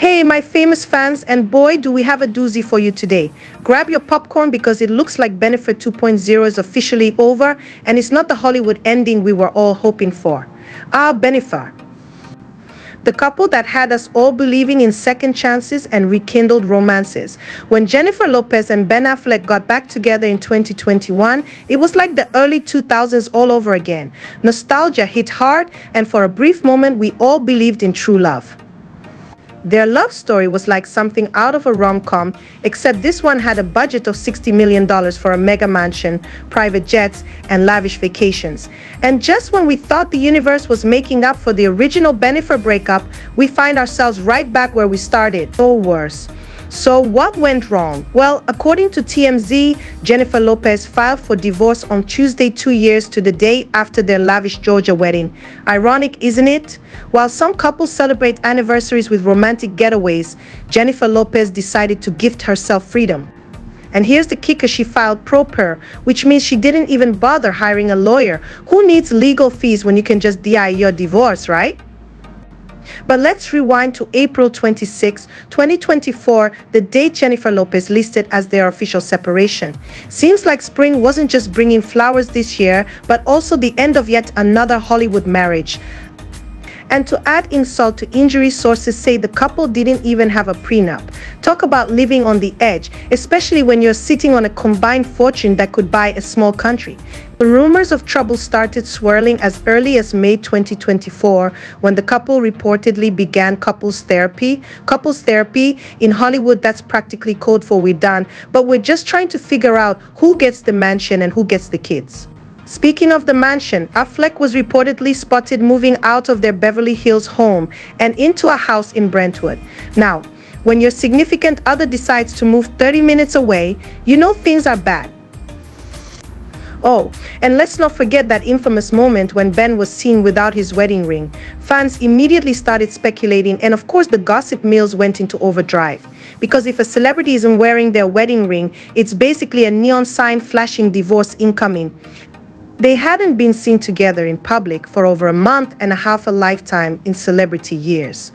Hey, my famous fans, and boy, do we have a doozy for you today. Grab your popcorn because it looks like Bennifer 2.0 is officially over, and it's not the Hollywood ending we were all hoping for. Ah, Bennifer, the couple that had us all believing in second chances and rekindled romances. When Jennifer Lopez and Ben Affleck got back together in 2021, it was like the early 2000s all over again. Nostalgia hit hard, and for a brief moment, we all believed in true love. Their love story was like something out of a rom-com, except this one had a budget of $60 million for a mega mansion, private jets, and lavish vacations. And just when we thought the universe was making up for the original Bennifer breakup, we find ourselves right back where we started, or worse. So what went wrong? Well, according to TMZ, Jennifer Lopez filed for divorce on Tuesday two years to the day after their lavish Georgia wedding. Ironic, isn't it? While some couples celebrate anniversaries with romantic getaways, Jennifer Lopez decided to gift herself freedom. And here's the kicker she filed pro per, which means she didn't even bother hiring a lawyer. Who needs legal fees when you can just DIY your divorce, right? But let's rewind to April 26, 2024, the date Jennifer Lopez listed as their official separation. Seems like spring wasn't just bringing flowers this year, but also the end of yet another Hollywood marriage. And to add insult to injury, sources say the couple didn't even have a prenup. Talk about living on the edge, especially when you're sitting on a combined fortune that could buy a small country. The rumors of trouble started swirling as early as May 2024 when the couple reportedly began couples therapy. Couples therapy in Hollywood, that's practically code for we're done, but we're just trying to figure out who gets the mansion and who gets the kids. Speaking of the mansion, Affleck was reportedly spotted moving out of their Beverly Hills home and into a house in Brentwood. Now, when your significant other decides to move 30 minutes away, you know things are bad. Oh, and let's not forget that infamous moment when Ben was seen without his wedding ring. Fans immediately started speculating, and of course, the gossip mills went into overdrive. Because if a celebrity isn't wearing their wedding ring, it's basically a neon sign flashing divorce incoming. They hadn't been seen together in public for over a month and a half a lifetime in celebrity years.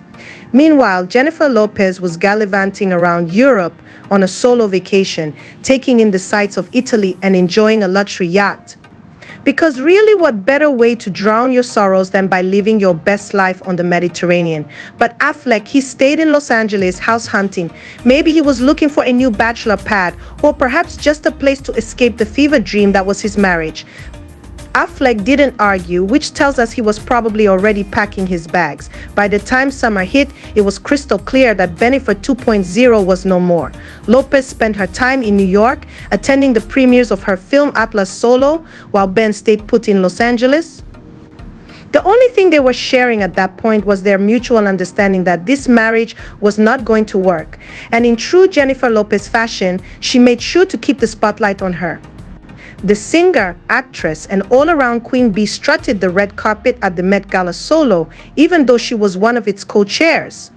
Meanwhile, Jennifer Lopez was gallivanting around Europe on a solo vacation, taking in the sights of Italy and enjoying a luxury yacht. Because really, what better way to drown your sorrows than by living your best life on the Mediterranean? But Affleck, he stayed in Los Angeles house hunting. Maybe he was looking for a new bachelor pad, or perhaps just a place to escape the fever dream that was his marriage. Affleck didn't argue, which tells us he was probably already packing his bags. By the time summer hit, it was crystal clear that Bennifer 2.0 was no more. Lopez spent her time in New York, attending the premieres of her film Atlas Solo, while Ben stayed put in Los Angeles. The only thing they were sharing at that point was their mutual understanding that this marriage was not going to work. And in true Jennifer Lopez fashion, she made sure to keep the spotlight on her. The singer, actress, and all-around queen bee strutted the red carpet at the Met Gala solo, even though she was one of its co-chairs.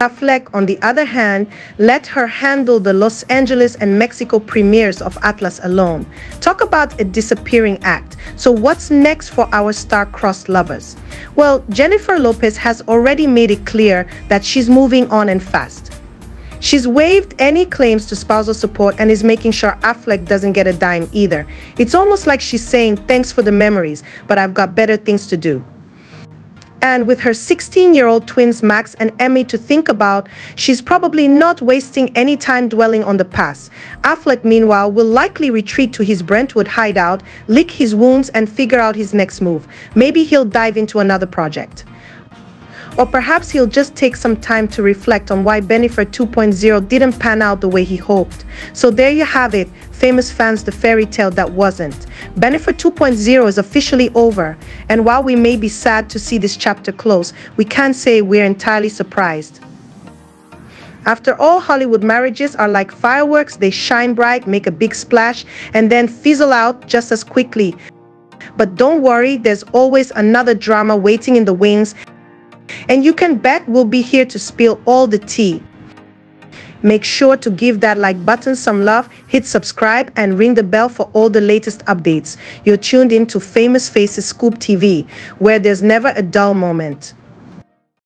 Affleck, on the other hand, let her handle the Los Angeles and Mexico premieres of Atlas alone. Talk about a disappearing act. So what's next for our star-crossed lovers? Well, Jennifer Lopez has already made it clear that she's moving on and fast. She's waived any claims to spousal support and is making sure Affleck doesn't get a dime either. It's almost like she's saying, thanks for the memories, but I've got better things to do. And with her 16-year-old twins Max and Emmy to think about, she's probably not wasting any time dwelling on the past. Affleck, meanwhile, will likely retreat to his Brentwood hideout, lick his wounds, and figure out his next move. Maybe he'll dive into another project. Or perhaps he'll just take some time to reflect on why Bennifer 2.0 didn't pan out the way he hoped. So there you have it, famous fans, the fairy tale that wasn't. Bennifer 2.0 is officially over, and while we may be sad to see this chapter close, we can't say we're entirely surprised. After all, Hollywood marriages are like fireworks, they shine bright, make a big splash, and then fizzle out just as quickly. But don't worry, there's always another drama waiting in the wings and you can bet we'll be here to spill all the tea. Make sure to give that like button some love, hit subscribe, and ring the bell for all the latest updates. You're tuned in to Famous Faces Scoop TV, where there's never a dull moment.